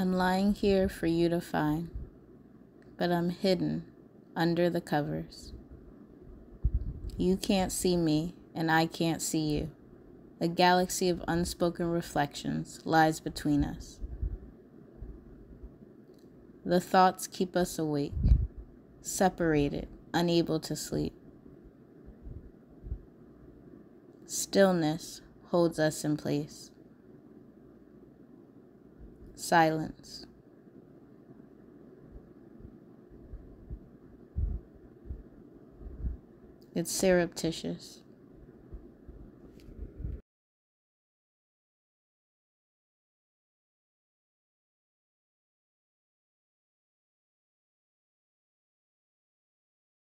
I'm lying here for you to find, but I'm hidden under the covers. You can't see me, and I can't see you. A galaxy of unspoken reflections lies between us. The thoughts keep us awake, separated, unable to sleep. Stillness holds us in place. Silence. It's surreptitious.